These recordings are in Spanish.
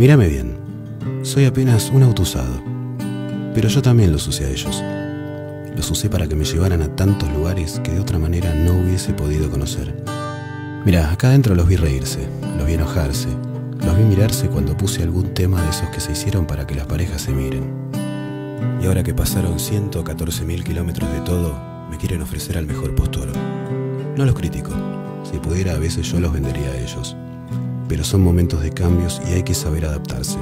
Mírame bien, soy apenas un auto usado, pero yo también los usé a ellos. Los usé para que me llevaran a tantos lugares que de otra manera no hubiese podido conocer. Mira, acá adentro los vi reírse, los vi enojarse, los vi mirarse cuando puse algún tema de esos que se hicieron para que las parejas se miren. Y ahora que pasaron 114.000 kilómetros de todo, me quieren ofrecer al mejor postor. No los critico. Si pudiera, a veces yo los vendería a ellos. Pero son momentos de cambios y hay que saber adaptarse.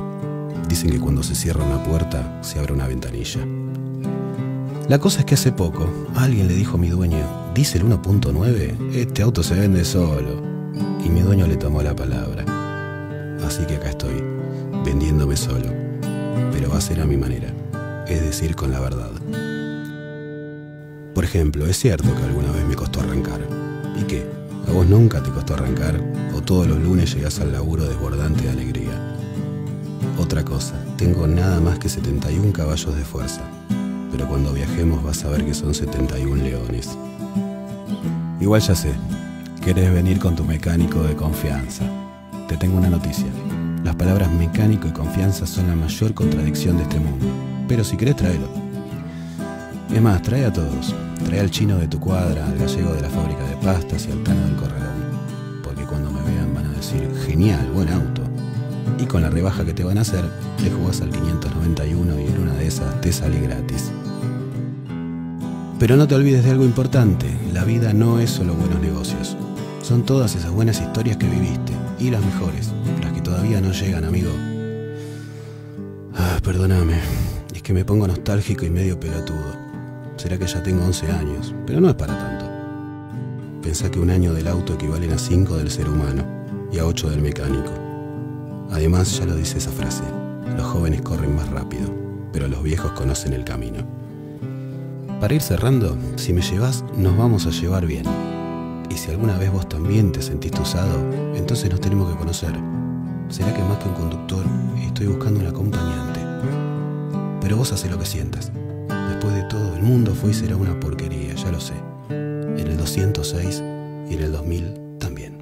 Dicen que cuando se cierra una puerta, se abre una ventanilla. La cosa es que hace poco, alguien le dijo a mi dueño, dice el 1.9, este auto se vende solo. Y mi dueño le tomó la palabra. Así que acá estoy, vendiéndome solo. Pero va a ser a mi manera, es decir, con la verdad. Por ejemplo, es cierto que alguna vez me costó arrancar. ¿Y qué? ¿A vos nunca te costó arrancar? ¿O todos los lunes llegás al laburo desbordante de alegría? Otra cosa, tengo nada más que 71 caballos de fuerza. Pero cuando viajemos vas a ver que son 71 leones. Igual ya sé, querés venir con tu mecánico de confianza. Te tengo una noticia. Las palabras mecánico y confianza son la mayor contradicción de este mundo. Pero si querés, tráelo. Es más, trae a todos. Trae al chino de tu cuadra, al gallego de la fábrica de pastas y al tano del corralón. Genial, buen auto. Y con la rebaja que te van a hacer, le jugás al 591 y en una de esas te sale gratis. Pero no te olvides de algo importante, la vida no es solo buenos negocios. Son todas esas buenas historias que viviste, y las mejores, las que todavía no llegan, amigo. Ah, perdóname, es que me pongo nostálgico y medio pelotudo. Será que ya tengo 11 años, pero no es para tanto. Pensá que un año del auto equivalen a 5 del ser humano y a 8 del mecánico. Además, ya lo dice esa frase, los jóvenes corren más rápido, pero los viejos conocen el camino. Para ir cerrando, si me llevas, nos vamos a llevar bien. Y si alguna vez vos también te sentiste usado, entonces nos tenemos que conocer. ¿Será que más que un conductor, estoy buscando un acompañante? Pero vos haces lo que sientas. Después de todo, el mundo fue y será una porquería, ya lo sé. En el 206 y en el 2000 también.